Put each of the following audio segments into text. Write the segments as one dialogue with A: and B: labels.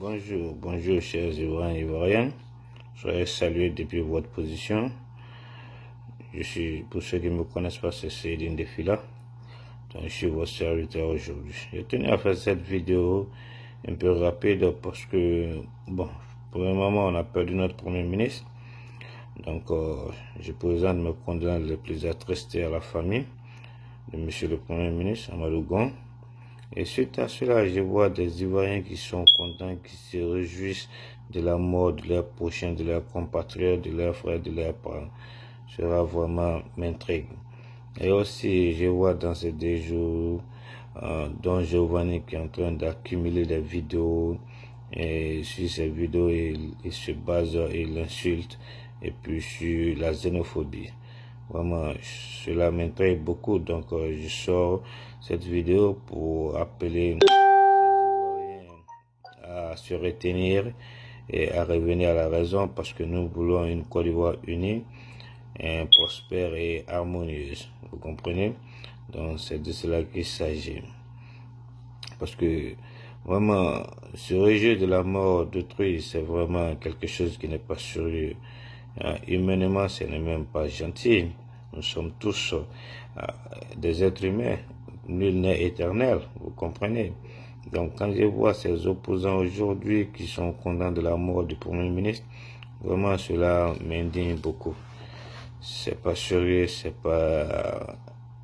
A: Bonjour, bonjour chers Ivoiriens et Ivoiriennes. Soyez salués depuis votre position. Je suis, pour ceux qui ne me connaissent pas, c'est Céline Defila. Donc, je suis votre serviteur aujourd'hui. J'ai tenu à faire cette vidéo un peu rapide parce que, bon, pour le moment, on a perdu notre Premier ministre. Donc, euh, je présente mes condoléances les plus attristées à la famille de Monsieur le Premier ministre, Amadou Gon. Et suite à cela, je vois des Ivoiriens qui sont contents, qui se réjouissent de la mort de leurs prochains, de leurs compatriotes, de leurs frères, de leurs parents. Cela vraiment m'intrigue. Et aussi, je vois dans ces deux jours, euh, Don Giovanni qui est en train d'accumuler des vidéos. Et sur ces vidéos, il, il se base, il insulte. Et puis sur la xénophobie. Vraiment, cela m'intrigue beaucoup. Donc, euh, je sors cette vidéo pour appeler à se retenir et à revenir à la raison parce que nous voulons une Côte d'Ivoire unie, prospère et harmonieuse. Vous comprenez? Donc, c'est de cela qu'il s'agit. Parce que vraiment, se réjouir de la mort d'autrui, c'est vraiment quelque chose qui n'est pas sérieux. Euh, humainement, ce n'est même pas gentil. Nous sommes tous euh, des êtres humains. Nul n'est éternel, vous comprenez. Donc quand je vois ces opposants aujourd'hui qui sont condamnés de la mort du Premier ministre, vraiment cela m'indigne beaucoup. C'est pas sérieux, c'est pas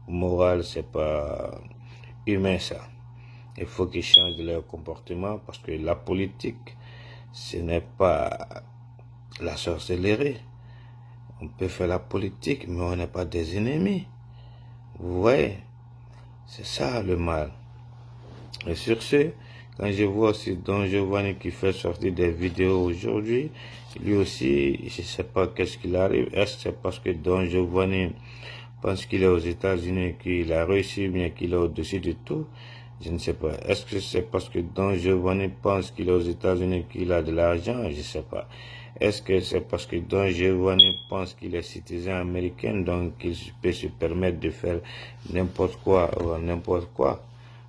A: moral, c'est pas humain ça. Il faut qu'ils changent leur comportement parce que la politique, ce n'est pas la sorcellerie. On peut faire la politique, mais on n'est pas des ennemis. Vous C'est ça le mal. Et sur ce, quand je vois aussi Don Giovanni qui fait sortir des vidéos aujourd'hui, lui aussi, je ne sais pas qu'est-ce qu'il arrive. Est-ce que c'est parce que Don Giovanni pense qu'il est aux États-Unis, qu'il a réussi, bien qu'il est au-dessus de tout? Je ne sais pas. Est-ce que c'est parce que Don Giovanni pense qu'il est aux États-Unis, qu'il a de l'argent? Je ne sais pas. Est-ce que c'est parce que Don Giovanni pense qu'il est citoyen américain, donc il peut se permettre de faire n'importe quoi ou n'importe quoi?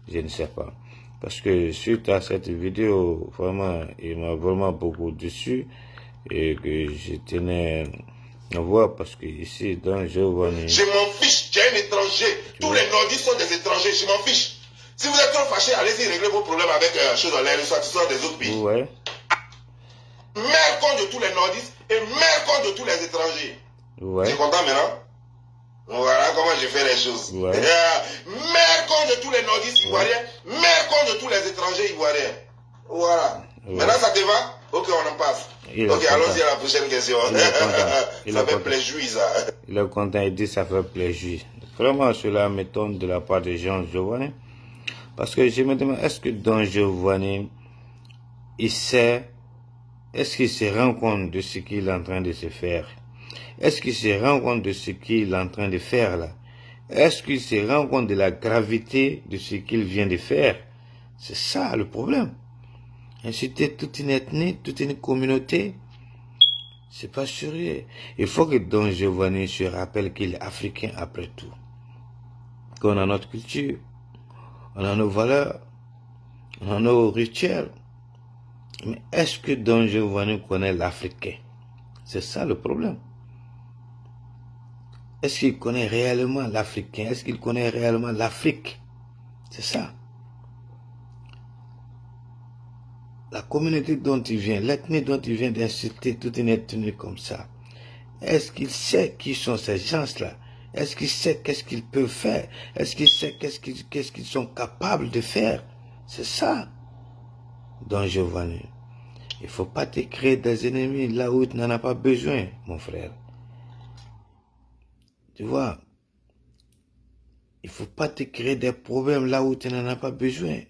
A: Je ne sais pas. Parce que suite à cette vidéo, vraiment, il m'a vraiment beaucoup déçu et que je tenais à voir parce que ici, Don Giovanni...
B: Je m'en fiche, tu es un étranger. Tous les nordistes sont des étrangers, je m'en fiche. Si vous êtes trop fâché, allez-y régler vos problèmes avec euh, chose dans les ressortissants des autres pays.
A: Ouais
B: mère compte de tous les nordistes et mère compte de tous les étrangers.
A: Ouais.
B: Tu es content maintenant Voilà comment je fais les choses.
A: Ouais.
B: mère compte de tous les nordistes ivoiriens, mère compte de tous les étrangers ivoiriens. Voilà.
A: Ouais.
B: Maintenant ça te va? Ok, on en passe.
A: Il
B: ok, allons-y à la prochaine question.
A: Il. Il
B: ça fait plaisir, ça.
A: Il est content, il dit ça fait plaisir. Vraiment, cela m'étonne de la part de Jean Giovanni. Parce que je me demande, est-ce que Don Giovanni, il sait, est-ce qu'il se rend compte de ce qu'il est en train de se faire? Est-ce qu'il se rend compte de ce qu'il est en train de faire là? Est-ce qu'il se rend compte de la gravité de ce qu'il vient de faire? C'est ça le problème. Insulter toute une ethnie, toute une communauté, c'est pas sérieux. Il faut que Don Giovanni se rappelle qu'il est africain après tout. Qu'on a notre culture, on a nos valeurs, on a nos rituels. Mais est-ce que Don Giovanni connaît l'Africain? C'est ça le problème. Est-ce qu'il connaît réellement l'Africain? Est-ce qu'il connaît réellement l'Afrique? C'est ça. La communauté dont il vient, l'ethnie dont il vient d'insulter toute une ethnie comme ça. Est-ce qu'il sait qui sont ces gens-là? Est-ce qu'il sait qu'est-ce qu'ils peuvent faire? Est-ce qu'il sait qu'est-ce qu'ils sont capables de faire? C'est ça. Don Giovanni. Il faut pas te créer des ennemis là où tu n'en as pas besoin, mon frère. Tu vois, il faut pas te créer des problèmes là où tu n'en as pas besoin.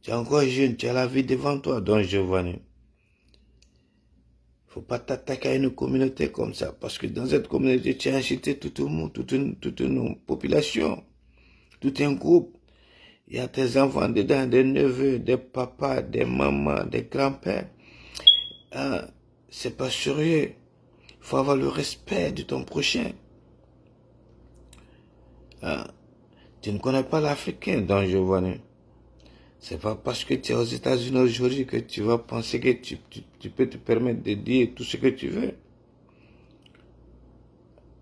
A: Tu es encore jeune, tu as la vie devant toi, Don Giovanni. faut pas t'attaquer à une communauté comme ça, parce que dans cette communauté, tu as incité tout le monde, toute une, toute une population, tout un groupe. Il y a tes enfants dedans, des neveux, des papas, des mamans, des grands-pères. Ah, c'est pas sérieux. Il faut avoir le respect de ton prochain. Ah, tu ne connais pas l'Africain, Don Giovanni. C'est pas parce que tu es aux États-Unis aujourd'hui que tu vas penser que tu, peux te permettre de dire tout ce que tu veux.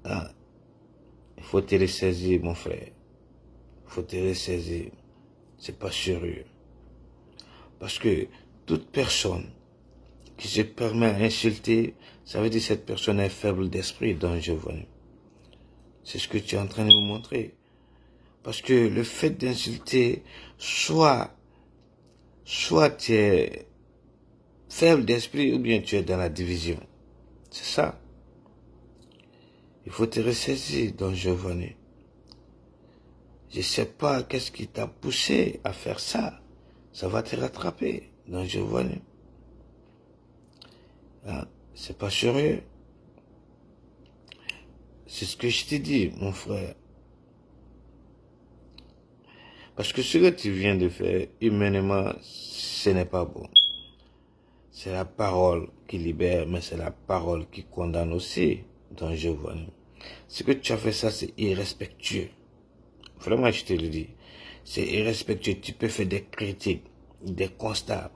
A: Ah, il faut te ressaisir, mon frère. Il faut te ressaisir. C'est pas sérieux. Parce que toute personne qui se permet d'insulter, ça veut dire que cette personne est faible d'esprit, vois. C'est ce que tu es en train de me montrer. Parce que le fait d'insulter, soit, soit tu es faible d'esprit ou bien tu es dans la division. C'est ça. Il faut te ressaisir, don Giovanni. Je sais pas qu'est-ce qui t'a poussé à faire ça. Ça va te rattraper, don Giovanni. Ah, c'est pas sérieux. C'est ce que je t'ai dit, mon frère. Parce que ce que tu viens de faire, humainement, ce n'est pas bon. C'est la parole qui libère, mais c'est la parole qui condamne aussi, dans vois. Ce que tu as fait ça, c'est irrespectueux. Vraiment, je te le dis. C'est irrespectueux. Tu peux faire des critiques, des constats,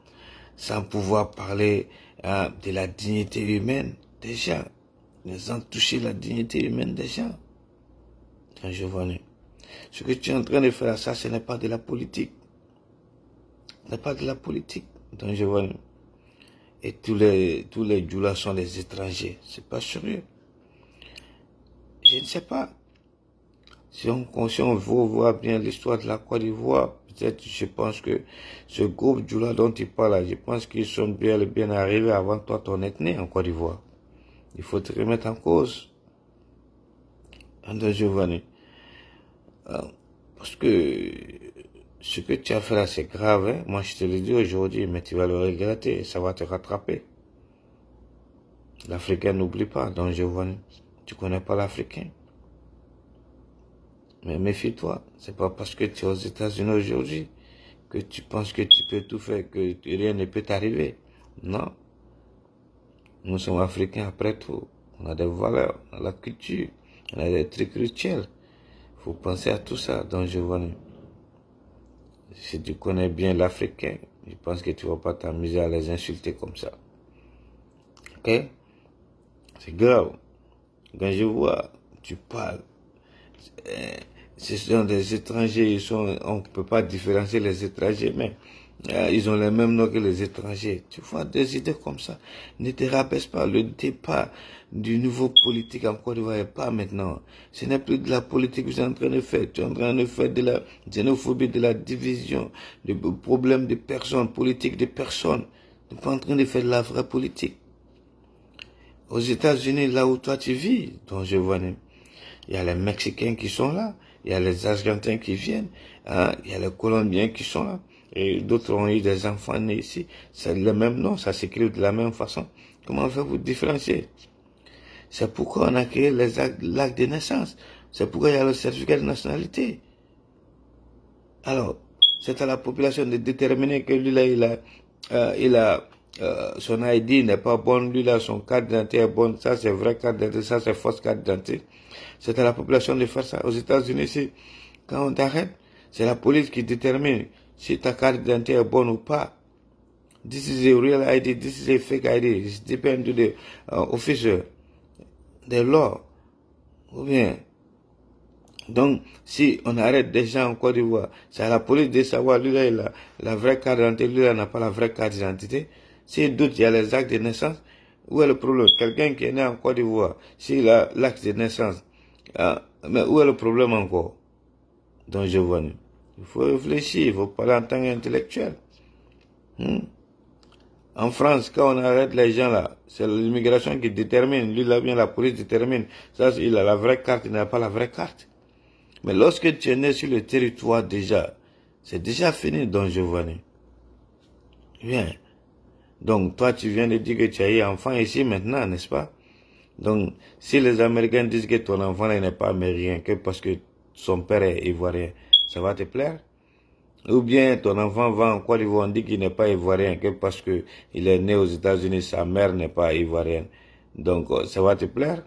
A: sans pouvoir parler hein, de la dignité humaine déjà. Ils ont touché la dignité humaine déjà. Dans Giovanni. Ce que tu es en train de faire, ça, ce n'est pas de la politique. Ce n'est pas de la politique, dans Giovanni. Et tous les, tous les sont des étrangers. C'est pas sérieux. Je ne sais pas. Si on, si on veut voir bien l'histoire de la Côte d'Ivoire, peut-être, je pense que ce groupe Djoula dont tu parles, je pense qu'ils sont bien, bien arrivés avant toi, ton ethnie en Côte d'Ivoire. Il faut te remettre en cause. André Giovanni. Euh, parce que ce que tu as fait là, c'est grave. Hein? Moi, je te le dis aujourd'hui, mais tu vas le regretter. Ça va te rattraper. L'Africain n'oublie pas, Don Giovanni. Tu connais pas l'Africain. Mais méfie-toi. C'est pas parce que tu es aux États-Unis aujourd'hui que tu penses que tu peux tout faire, que rien ne peut t'arriver. Non. Nous sommes Africains après tout. On a des valeurs, on a la culture, on a des trucs rituels faut penser à tout ça dans Giovanni. Si tu connais bien l'Africain, je pense que tu ne vas pas t'amuser à les insulter comme ça. Ok? C'est grave. Quand je vois, tu parles. Ce sont des étrangers, ils sont, on ne peut pas différencier les étrangers, mais euh, ils ont les mêmes noms que les étrangers. Tu vois, des idées comme ça. Ne te rabaisse pas. Le départ du nouveau politique en Côte d'Ivoire pas maintenant. Ce n'est plus de la politique que tu es en train de faire. Tu es en train de faire de la xénophobie, de la division, du problème de personnes, politique de personnes. Tu n'es pas en train de faire de la vraie politique. Aux États-Unis, là où toi tu vis, dont je vois, il y a les Mexicains qui sont là, il y a les Argentins qui viennent, hein, il y a les Colombiens qui sont là et d'autres ont eu des enfants nés ici. C'est le même nom, ça s'écrit de la même façon. Comment faire-vous différencier? C'est pourquoi on a créé l'acte de naissance. C'est pourquoi il y a le certificat de nationalité. Alors, c'est à la population de déterminer que lui là, il a, euh, il a euh, son ID n'est pas bon, lui là, son carte d'identité est bonne, ça c'est vrai carte d'identité, ça c'est fausse carte d'identité. C'est à la population de faire ça. Aux États-Unis, quand on t'arrête, c'est la police qui détermine si ta carte d'identité est bonne ou pas. This is a real ID, this is a fake ID. It depends to the uh, officer, the law. Ou bien, donc, si on arrête des gens en Côte d'Ivoire, c'est à la police de savoir, lui là, il a la vraie carte d'identité, lui là n'a pas la vraie carte d'identité. S'il doute, il y a les actes de naissance. Où est le problème? Quelqu'un qui est né en Côte d'Ivoire, s'il a l'acte de naissance, ah, mais où est le problème encore? Donc, je vois. Il faut réfléchir, il faut parler en tant qu'intellectuel. Hmm? En France, quand on arrête les gens là, c'est l'immigration qui détermine. Lui là bien la police détermine. Ça, il a la vraie carte, il n'a pas la vraie carte. Mais lorsque tu es né sur le territoire déjà, c'est déjà fini, Don Giovanni. Bien. Donc, toi, tu viens de dire que tu as eu enfant ici maintenant, n'est-ce pas? Donc, si les Américains disent que ton enfant n'est pas américain, que parce que son père est ivoirien, ça va te plaire? Ou bien ton enfant va en Côte on dit qu'il n'est pas ivoirien que parce qu'il est né aux États-Unis, sa mère n'est pas ivoirienne. Donc, euh, ça va te plaire?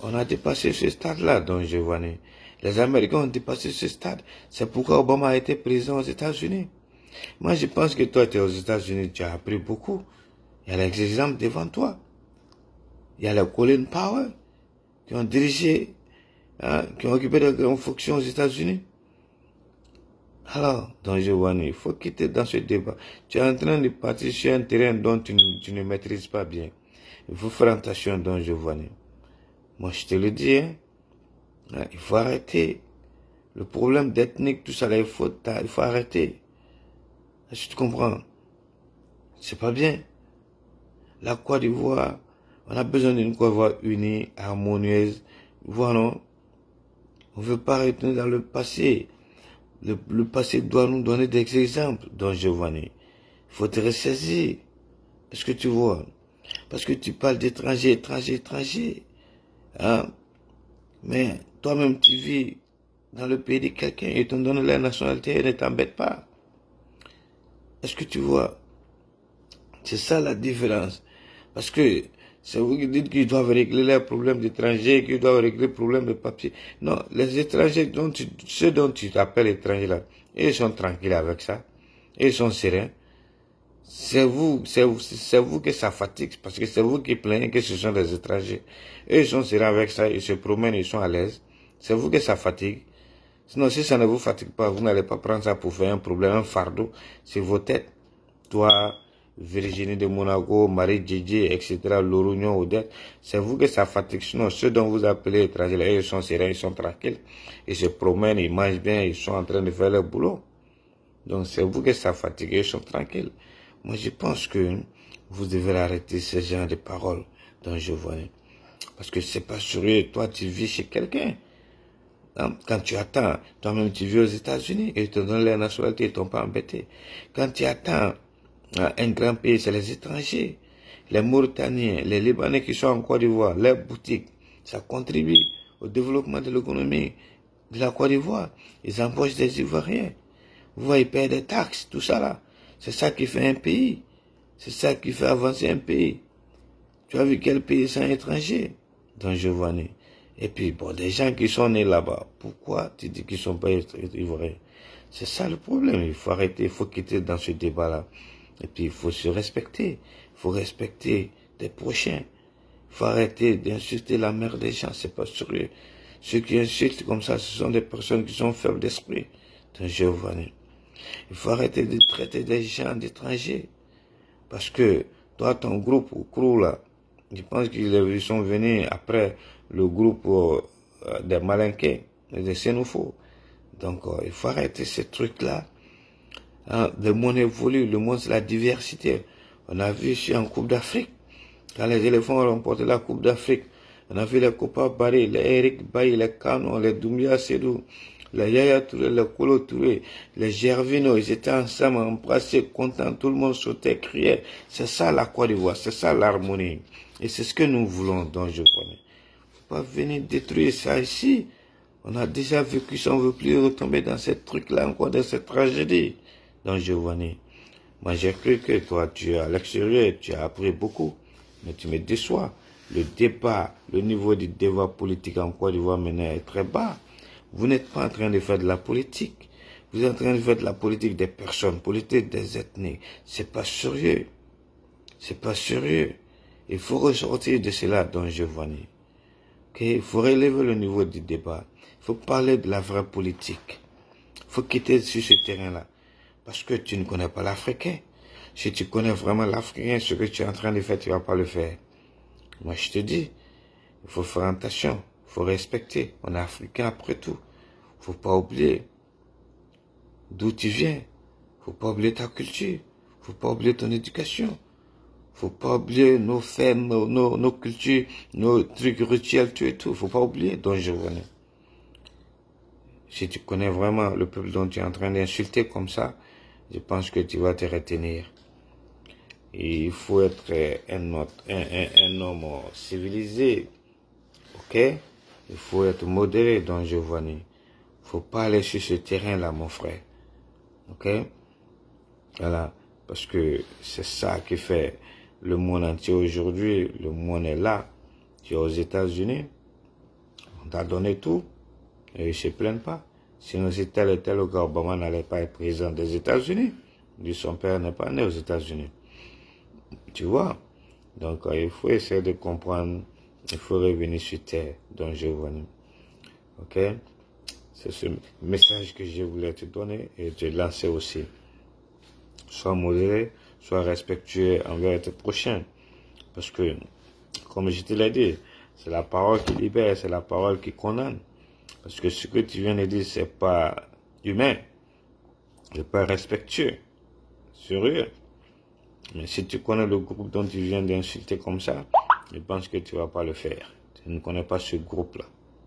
A: On a dépassé ce stade-là, donc Giovanni. Les Américains ont dépassé ce stade. C'est pourquoi Obama a été président aux États-Unis. Moi, je pense que toi, tu es aux États-Unis, tu as appris beaucoup. Il y a les exemples devant toi. Il y a les Colin Powell qui ont dirigé, hein, qui ont occupé de grandes fonctions aux États-Unis. Alors, Don Giovanni, il faut quitter dans ce débat. Tu es en train de partir sur un terrain dont tu, ne maîtrises pas bien. Il faut faire attention, Don Giovanni. Moi, je te le dis, hein. hein il faut arrêter. Le problème d'ethnique, tout ça, il faut, il faut arrêter. Je te comprends. C'est pas bien. La Côte d'Ivoire, on a besoin d'une Côte d'Ivoire unie, harmonieuse. Voilà. On ne veut pas retourner dans le passé. Le, passé doit nous donner des exemples, Don Giovanni. Il faut te ressaisir. Est-ce que tu vois? Parce que tu parles d'étrangers, étrangers, étrangers. Hein? Mais toi-même, tu vis dans le pays de quelqu'un et te donne la nationalité ne t'embête pas. Est-ce que tu vois? C'est ça la différence. Parce que c'est vous qui dites qu'ils doivent régler les problèmes d'étrangers, qu'ils doivent régler les problèmes de papier. Non, les étrangers, dont ceux dont tu t'appelles étrangers là, ils sont tranquilles avec ça. Ils sont sereins. C'est vous, c'est vous que ça fatigue, parce que c'est vous qui plaignez que ce sont des étrangers. ils sont sereins avec ça, ils se promènent, ils sont à l'aise. C'est vous que ça fatigue. Sinon, si ça ne vous fatigue pas, vous n'allez pas prendre ça pour faire un problème, un fardeau sur vos têtes. Toi, Virginie de Monaco, Marie Djidji, etc., Lorugnon, Odette, c'est vous que ça fatigue. Sinon, ceux dont vous appelez étrangers, ils sont sereins, ils sont tranquilles. Ils se promènent, ils mangent bien, ils sont en train de faire leur boulot. Donc, c'est vous que ça fatigue, ils sont tranquilles. Moi, je pense que vous devez arrêter ce genre de paroles dont je vois. Parce que c'est pas sérieux. Toi, tu vis chez quelqu'un. Quand tu attends, toi-même tu vis aux États-Unis et ils te donnent la nationalité, ils t'ont pas embêté. Quand tu attends un grand pays, c'est les étrangers, les Mauritaniens, les Libanais qui sont en Côte d'Ivoire, les boutiques, ça contribue au développement de l'économie de la Côte d'Ivoire. Ils embauchent des Ivoiriens. Vous voyez, ils payent des taxes, tout ça là. C'est ça qui fait un pays. C'est ça qui fait avancer un pays. Tu as vu quel pays c'est un étranger? Dans Giovanni. Et puis, bon, des gens qui sont nés là-bas, pourquoi tu dis qu'ils sont pas ivoiriens C'est ça le problème. Il faut arrêter, il faut quitter dans ce débat-là. Et puis, il faut se respecter. Il faut respecter des prochains. Il faut arrêter d'insulter la mère des gens. C'est pas sérieux. Ceux qui insultent comme ça, ce sont des personnes qui sont faibles d'esprit. Dans Giovanni. Il faut arrêter de traiter des gens d'étrangers. Parce que, toi, ton groupe, ou crew, là, je pense qu'ils sont venus après le groupe euh, des malinqués, des xénophobes. Donc, euh, il faut arrêter ces trucs-là. Hein, le monde évolue, le monde c'est la diversité. On a vu ici en Coupe d'Afrique, quand les éléphants ont remporté la Coupe d'Afrique, on a vu les Copa Barry, les Eric Bailly, les Canon, les Doumbia Sedou, les Yaya Touré, les Kolo Touré, les Gervino, ils étaient ensemble, embrassés, contents, tout le monde sautait, criait. C'est ça la Côte d'Ivoire, c'est ça l'harmonie. Et c'est ce que nous voulons dans Je connais. Pas venir détruire ça ici. On a déjà vécu ça, on veut plus retomber dans ce truc-là encore, dans cette tragédie dans Giovanni. Moi, j'ai cru que toi, tu es à l'extérieur, tu as appris beaucoup, mais tu me déçois. Le débat, le niveau du débat politique en Côte d'Ivoire maintenant est très bas. Vous n'êtes pas en train de faire de la politique. Vous êtes en train de faire de la politique des personnes, politique des ethnies. C'est pas sérieux. C'est pas sérieux. Il faut ressortir de cela, don Giovanni. Il faut relever le niveau du débat. Il faut parler de la vraie politique. Il faut quitter sur ce terrain-là. Parce que tu ne connais pas l'Africain. Si tu connais vraiment l'Africain, ce que tu es en train de faire, tu ne vas pas le faire. Moi, je te dis, il faut faire attention. Il faut respecter. On est Africain après tout. Il faut pas oublier d'où tu viens. Il faut pas oublier ta culture. Il faut pas oublier ton éducation faut pas oublier nos faits, nos, nos, cultures, nos trucs rituels, tout et tout. faut pas oublier dont je venais. Si tu connais vraiment le peuple dont tu es en train d'insulter comme ça, je pense que tu vas te retenir. il faut être un, un, un, homme civilisé. Ok? Il faut être modéré dans je vois. faut pas aller sur ce terrain-là, mon frère. Ok? Voilà. Parce que c'est ça qui fait le monde entier aujourd'hui, le monde est là. Tu es aux États-Unis. On t'a donné tout. Et ils ne se plaignent pas. Sinon, si tel et tel gars Obama n'allait pas être président des États-Unis, son père n'est pas né aux États-Unis. Tu vois? Donc, euh, il faut essayer de comprendre. Il faut revenir sur terre, dont je Giovanni. Ok? C'est ce message que je voulais te donner et te lancer aussi. Sois modéré, sois respectueux envers tes prochains. Parce que, comme je te l'ai dit, c'est la parole qui libère, c'est la parole qui condamne. Parce que ce que tu viens de dire, c'est pas humain, c'est pas respectueux, sérieux. Mais si tu connais le groupe dont tu viens d'insulter comme ça, je pense que tu vas pas le faire. Tu ne connais pas ce groupe-là.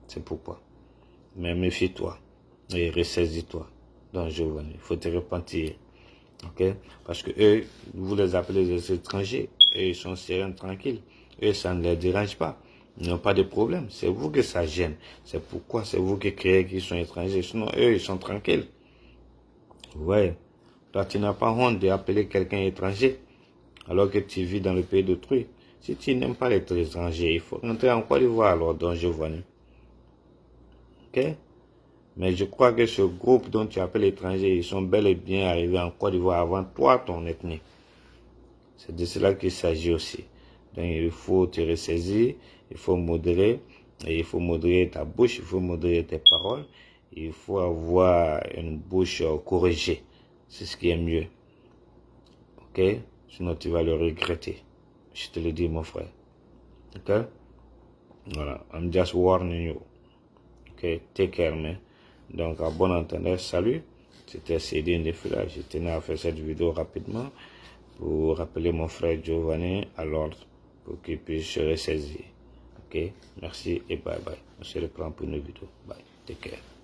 A: C'est pourquoi. Mais méfie-toi et ressaisis-toi. Donc, Giovanni, il faut te repentir. Ok? Parce que eux, vous les appelez des étrangers. Eux, ils sont sereins, tranquilles. Eux, ça ne les dérange pas. Ils n'ont pas de problème. C'est vous que ça gêne. C'est pourquoi c'est vous qui créez qu'ils sont étrangers. Sinon, eux, ils sont tranquilles. Ouais. Toi, tu n'as pas honte d'appeler quelqu'un étranger alors que tu vis dans le pays d'autrui. Si tu n'aimes pas les étrangers, il faut rentrer en Côte d'Ivoire alors, dont je vois. Ok? Mais je crois que ce groupe dont tu appelles étrangers, ils sont bel et bien arrivés en Côte d'Ivoire avant toi, ton ethnie. C'est de cela qu'il s'agit aussi. Donc il faut te ressaisir, il faut modérer, et il faut modérer ta bouche, il faut modérer tes paroles, il faut avoir une bouche corrigée. C'est ce qui est mieux. Ok? Sinon tu vas le regretter. Je te le dis mon frère. Ok? Voilà, I'm just warning you. Ok, take care man. Donc à bon entendeur, salut. C'était Cédine de Fila. Je tenais à faire cette vidéo rapidement pour rappeler mon frère Giovanni à l'ordre pour qu'il puisse se ressaisir. Ok, merci et bye bye. On se reprend pour une vidéo. Bye, take care.